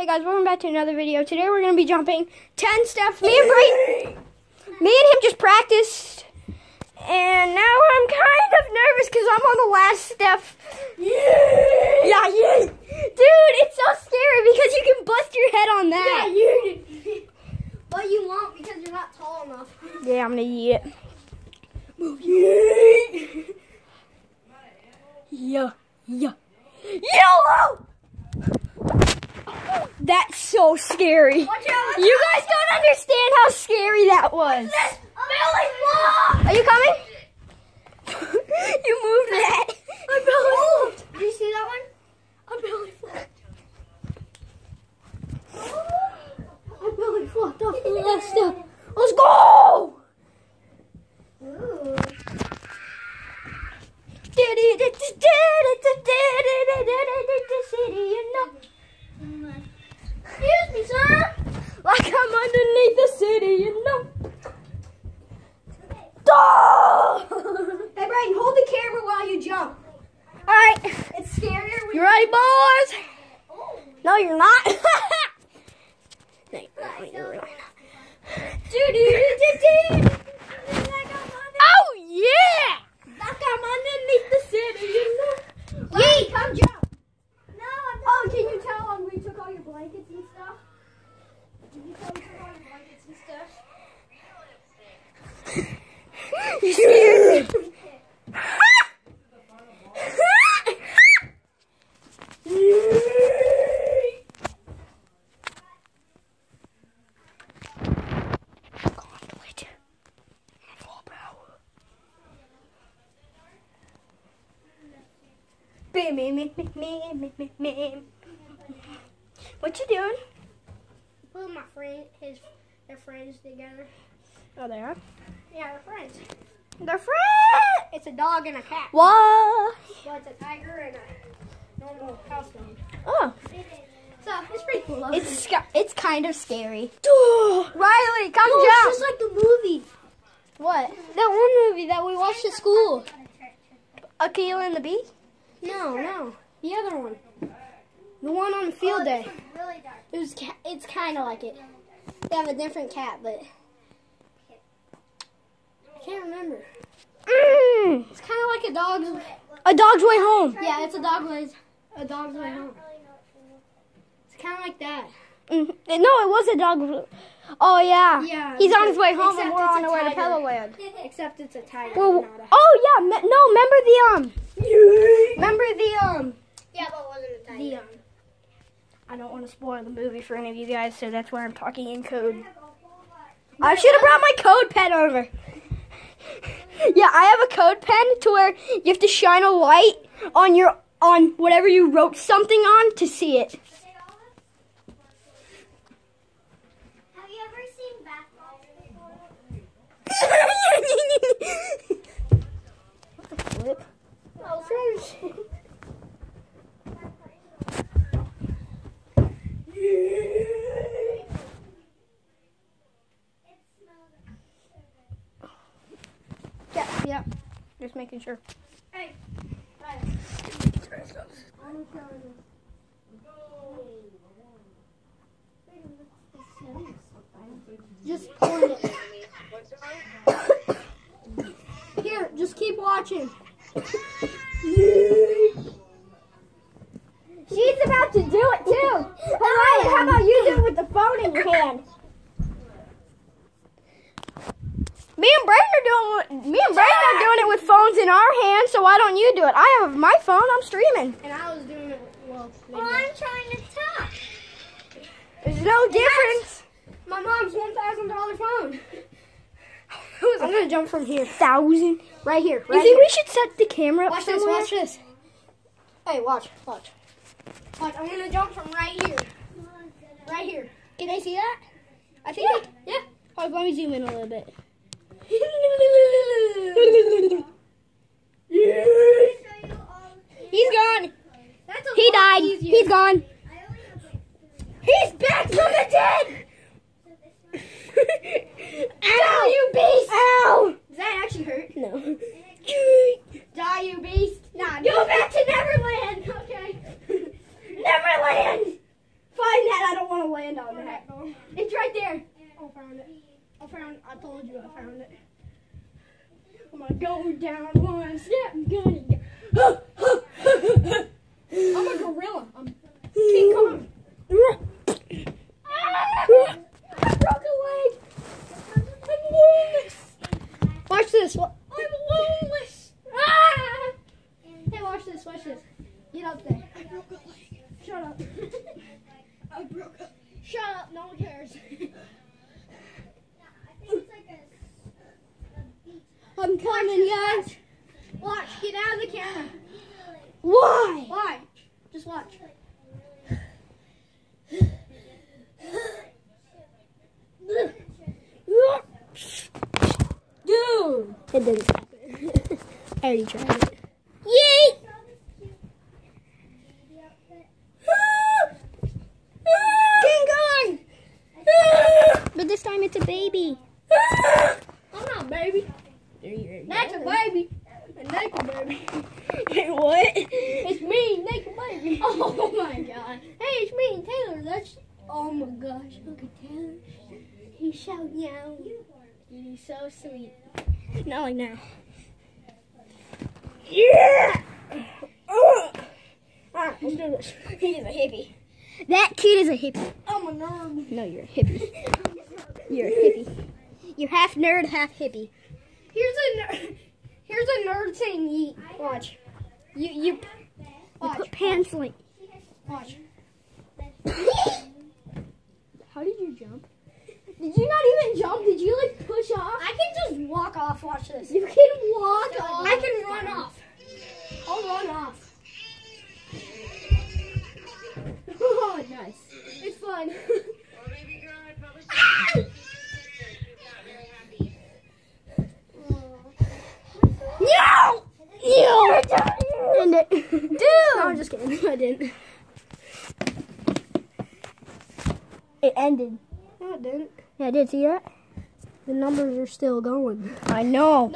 Hey guys, welcome back to another video. Today we're gonna be jumping 10 steps. Me and Brayden, me and him just practiced. And now I'm kind of nervous because I'm on the last step. Yeah, yeah, yeah. Dude, it's so scary because you can bust your head on that. Yeah, you But you won't because you're not tall enough. Yeah, I'm gonna eat it. Yeah, yeah. Yellow! That's so scary. You guys don't understand how scary that was. Are you coming? you moved that. I flopped. Did you see that one? I belly flopped. I belly flopped off the last step. Let's go! Ooh. City, you know. Excuse me, sir. Like I'm underneath the city, you know. Oh! Hey, Brayden, hold the camera while you jump. Alright, It's scarier when you ready, boys? Oh. No, you're not. no, no, you're really not. Oh, yeah! Like I'm underneath the city, you know. Yeet. Yeet, come jump. No, I'm Oh, can you tell um, we took all your blankets and stuff? Can you tell we took all your blankets and stuff? You scared me. Me, me, me, me, me, me. What you doing? Put my friend, his, their friends together. Oh, they are. Yeah, they're friends. They're friends. It's a dog and a cat. What? Well, it's a tiger and a normal house dog. Oh, So it's pretty cool. though. it's it's kind of scary. Riley, come No, jump. it's just like the movie. what? That one movie that we watched at school. Akeelah and the Bee? No, no, the other one. The one on field day. It was. Ca- it's kind of like it. They have a different cat, but I can't remember. Mm. It's kind of like a dog's. A dog's way home. Yeah, it's a dog ways. A dog's way home. It's kind of like that. Mm. No, it was a dog. Oh yeah. Yeah, He's on his way home, and we're on a our way to tiger. Petalland. Except it's a tiger. Well, not a- oh yeah. Me- no, remember the um. Remember the um. yeah, but it wasn't a tiger. The um. I don't want to spoil the movie for any of you guys, so that's why I'm talking in code. I should have brought my code pen over. yeah, I have a code pen to where you have to shine a light on your on whatever you wrote something on to see it. Have you ever seen basketball what the flip? Oh, seriously. Yeah, yeah. Just making sure. Hey, hey. Just point it. Here, just keep watching. She's about to do it too. Alright, how about you do it with the phone in your hand? Me and Brayden are doing. Me and Brayden are doing it with phones in our hands. So why don't you do it? I have my phone. I'm streaming. And I was doing it, well, maybe. I'm trying to talk. There's no difference. My mom's $1,000 phone. I'm gonna jump from here. Thousand. Right here. You think we should set the camera up Watch this, somewhere? watch this. Hey, watch, watch. Watch, I'm gonna jump from right here. Right here. Can they see that? I think Yeah. they, yeah. Hold, let me zoom in a little bit. He's gone. He died. easier. He's gone. He's back from the dead. Ow, you beast! Ow! Does that actually hurt? No. Die, you beast. Nah, Go back to Neverland. Okay. Neverland. Find that. I don't want to land on that. It's right there. I found it. I found. I told you I found it. I'm gonna go down one step. I'm gonna go. I'm a gorilla. I'm King Kong. Ah! I broke a leg. I'm woundless. Watch this. I'm woundless. Ah! Hey, watch this. Watch this. Get up there. I broke a leg. Shut up. I broke a Shut up. No one cares. I'm coming, guys. Watch. Get out of the camera. Why? Why? Just watch. Dude. It didn't happen. I already tried it. Yay! King Kong! but this time it's a baby. I'm not baby. That's a baby. A naked baby. what? It's me, naked baby. Oh my god. Hey, it's me, Taylor. That's. Oh my at He's so young. He's so sweet. Not like now. Yeah! Alright, let's do this. He is a hippie. That kid is a hippie. I'm a nerd. No, you're a hippie. You're a hippie. You're half nerd, half hippie. Here's a nerd. Here's a nerd saying yeet. Watch. You you. You Watch. put pants like. Watch. How did you jump? Did you not even jump? Did you like push off? I can just walk off. Watch this. You can walk off. I can run off. I'll run off. Oh, nice. It's fun. No! No! End it. Dude! No, I'm just kidding. I didn't. It ended. no, it didn't. Yeah, I did. See that? The numbers are still going. I know.